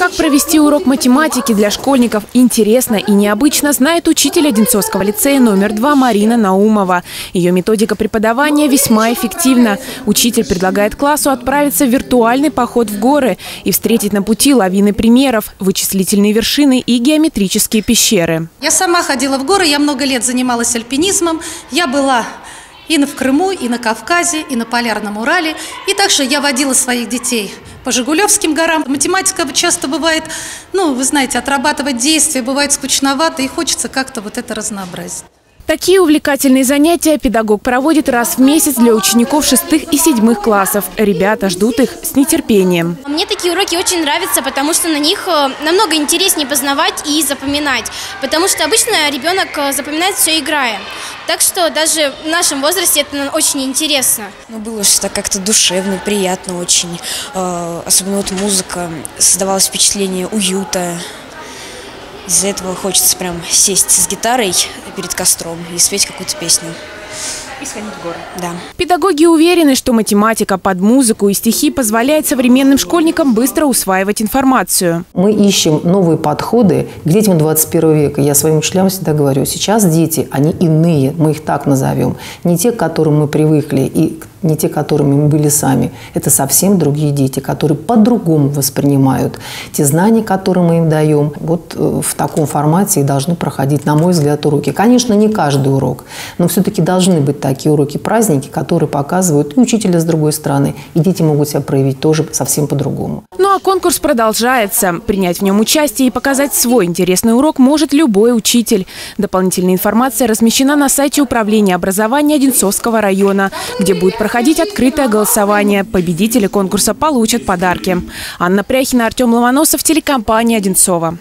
Как провести урок математики для школьников интересно и необычно, знает учитель Одинцовского лицея номер два Марина Наумова. Ее методика преподавания весьма эффективна. Учитель предлагает классу отправиться в виртуальный поход в горы и встретить на пути лавины примеров, вычислительные вершины и геометрические пещеры. Я сама ходила в горы, я много лет занималась альпинизмом. Я была и в Крыму, и на Кавказе, и на Полярном Урале. И также я водила своих детей по Жигулевским горам. Математика часто бывает, ну, вы знаете, отрабатывать действия бывает скучновато, и хочется как-то вот это разнообразить. Такие увлекательные занятия педагог проводит раз в месяц для учеников шестых и седьмых классов. Ребята ждут их с нетерпением. Мне такие уроки очень нравятся, потому что на них э, намного интереснее познавать и запоминать. Потому что обычно ребенок э, запоминает все играя. Так что даже в нашем возрасте это очень интересно. Ну, было что-то как-то душевно, приятно очень. Э, особенно вот музыка создавалось впечатление уюта. Из-за этого хочется прям сесть с гитарой перед костром и спеть какую-то песню. И сходить в горы. Да. Педагоги уверены, что математика под музыку и стихи позволяет современным школьникам быстро усваивать информацию. Мы ищем новые подходы к детям 21 века. Я своим учителям всегда говорю, сейчас дети, они иные, мы их так назовем. Не те, к которым мы привыкли и не те, которыми мы были сами. Это совсем другие дети, которые по-другому воспринимают те знания, которые мы им даем. Вот э, в таком формате и должны проходить, на мой взгляд, уроки. Конечно, не каждый урок, но все-таки должны быть такие уроки-праздники, которые показывают и учителя с другой стороны, и дети могут себя проявить тоже совсем по-другому. Ну а конкурс продолжается. Принять в нем участие и показать свой интересный урок может любой учитель. Дополнительная информация размещена на сайте Управления образования Одинцовского района, где будет проходить проходить открытое голосование. Победители конкурса получат подарки. Анна Пряхина, Артем Ломоносов, телекомпания «Одинцова».